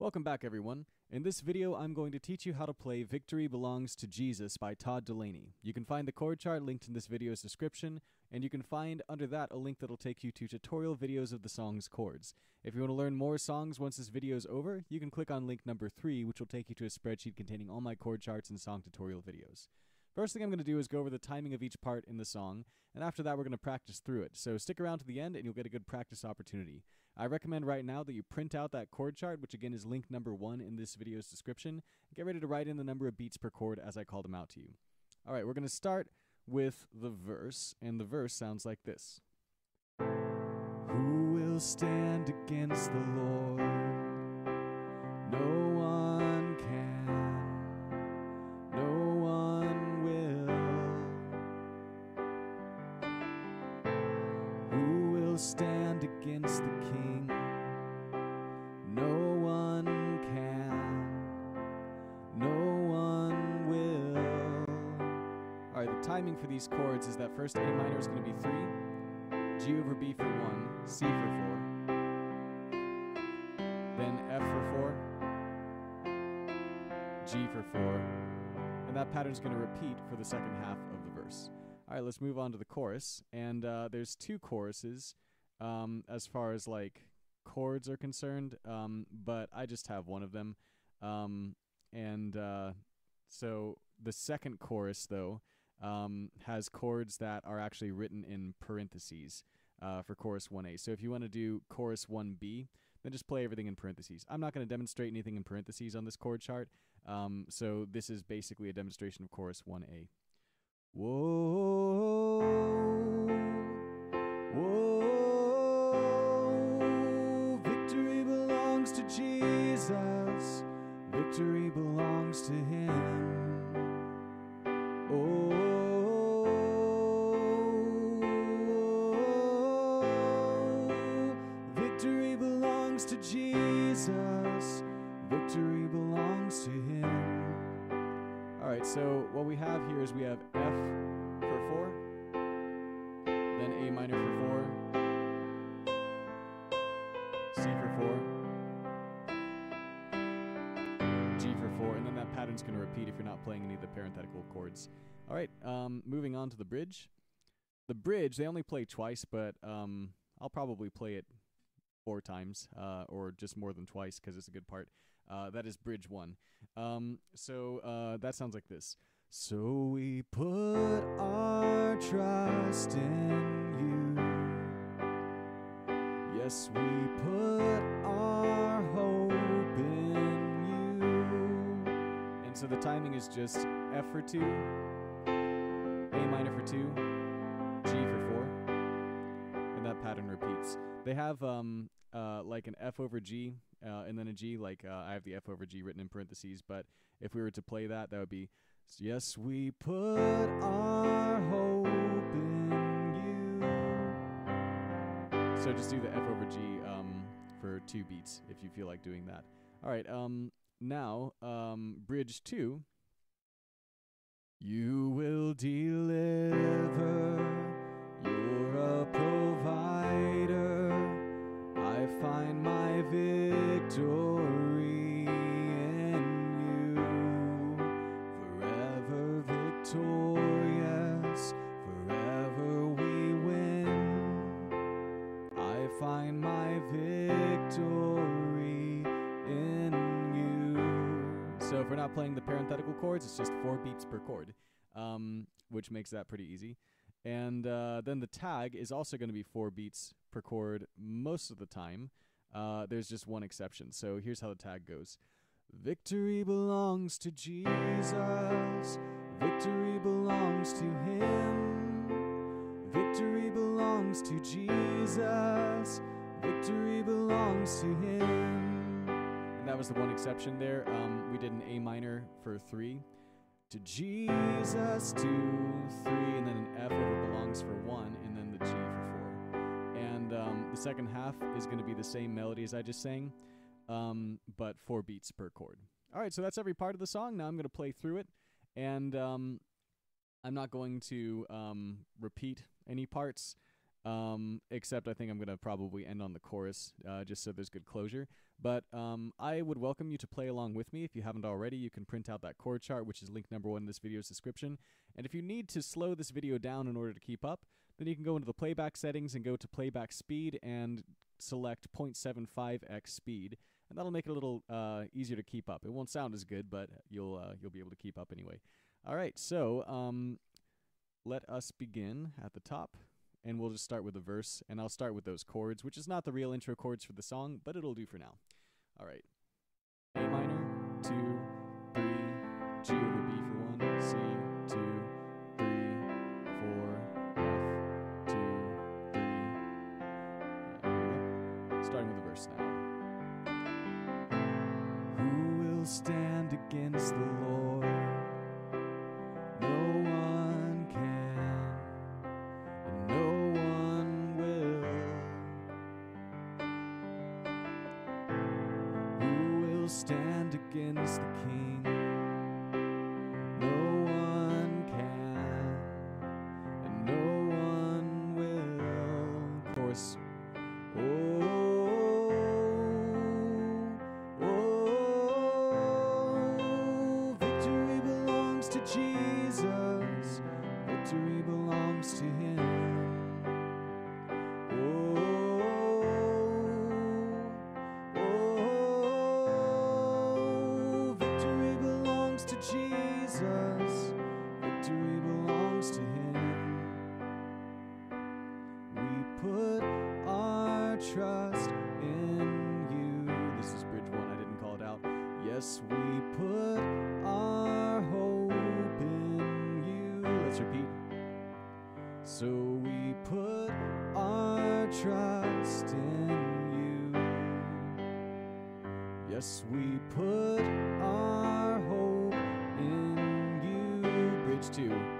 Welcome back, everyone. In this video, I'm going to teach you how to play Victory Belongs to Jesus by Todd Dulaney. You can find the chord chart linked in this video's description, and you can find under that a link that'll take you to tutorial videos of the song's chords. If you want to learn more songs once this video is over, you can click on link number 3, which will take you to a spreadsheet containing all my chord charts and song tutorial videos. First thing I'm going to do is go over the timing of each part in the song, and after that we're going to practice through it. So stick around to the end and you'll get a good practice opportunity. I recommend right now that you print out that chord chart, which again is link number one in this video's description. Get ready to write in the number of beats per chord as I call them out to you. All right, we're going to start with the verse, and the verse sounds like this. Who will stand against the Lord? No stand against the King? No one can. No one will. All right, the timing for these chords is that first A minor is going to be three, G over B for one, C for four, then F for four, G for four, and that pattern's going to repeat for the second half of the verse. All right, let's move on to the chorus. And uh, there's two choruses um, as far as like chords are concerned, um, but I just have one of them. Um, and uh, so the second chorus, though, um, has chords that are actually written in parentheses uh, for chorus 1A. So if you want to do chorus 1B, then just play everything in parentheses. I'm not going to demonstrate anything in parentheses on this chord chart, um, so this is basically a demonstration of chorus 1A. Whoa, Jesus, victory belongs to Him. Oh, victory belongs to Jesus, victory belongs to Him. All right, so what we have here is we have F pattern's going to repeat if you're not playing any of the parenthetical chords. All right, um, moving on to the bridge. The bridge, they only play twice, but um, I'll probably play it four times uh, or just more than twice because it's a good part. Uh, that is bridge one. Um, so uh, that sounds like this. So we put our trust in you. Yes, we put our so the timing is just F for two, A minor for two, G for four, and that pattern repeats. They have um uh like an F over G uh, and then a G. Like uh, I have the F over G written in parentheses, but if we were to play that, that would be Yes, we put our hope in you. So just do the F over G um, for two beats if you feel like doing that. All right. Um, now um, bridge two. You will deliver. You're a provider. I find my victory in you. Forever victorious, not playing the parenthetical chords, it's just four beats per chord, um, which makes that pretty easy. And uh, then the tag is also going to be four beats per chord most of the time. Uh, there's just one exception. So here's how the tag goes Victory belongs to Jesus, victory belongs to Him. Victory belongs to Jesus, victory belongs to Him. Was the one exception there. Um, we did an A minor for three. To Jesus, two, three, and then an F over belongs for one, and then the G for four. And um, the second half is going to be the same melody as I just sang, um, but four beats per chord. All right, so that's every part of the song. Now I'm going to play through it, and um, I'm not going to um, repeat any parts. Um, except I think I'm gonna probably end on the chorus, uh, just so there's good closure. But um, I would welcome you to play along with me. If you haven't already, you can print out that chord chart, which is link number one in this video's description. And if you need to slow this video down in order to keep up, then you can go into the playback settings and go to playback speed and select 0.75x speed. And that'll make it a little uh, easier to keep up. It won't sound as good, but you'll uh, you'll be able to keep up anyway. All right, so um, let us begin at the top and we'll just start with the verse, and I'll start with those chords, which is not the real intro chords for the song, but it'll do for now. All right. A minor, two, three, G B for one, C, two, three, four, F, two, three. Starting with the verse now. Who will stand against the Lord? To Jesus. Victory belongs to Him. So we put our trust in you. Yes, we put our hope in you. Bridge 2.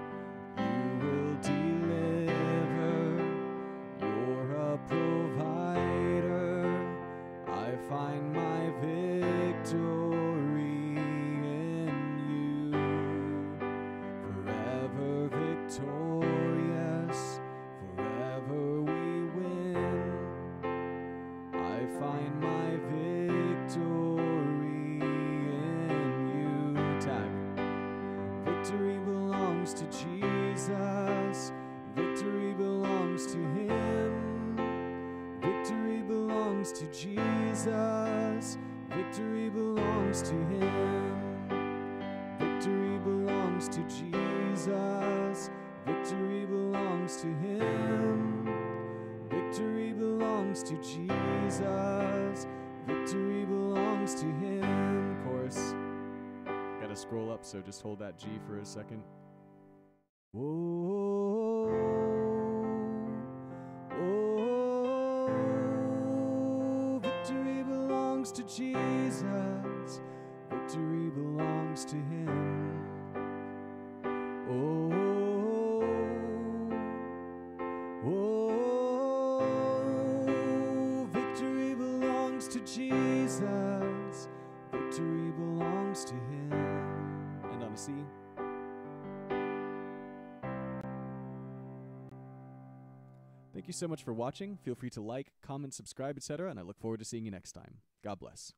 Jesus. Victory belongs to Him. Victory belongs to Jesus. Victory belongs to Him. Victory belongs to Jesus. Victory belongs to Him. Victory belongs to Jesus. Victory belongs to Him. Chorus. Gotta scroll up, so just hold that G for a second. Whoa, oh, victory belongs to Jesus. Victory belongs to Him. Oh, oh, victory belongs to Jesus. Victory belongs to Him. And on a C. Thank you so much for watching. Feel free to like, comment, subscribe, etc., and I look forward to seeing you next time. God bless.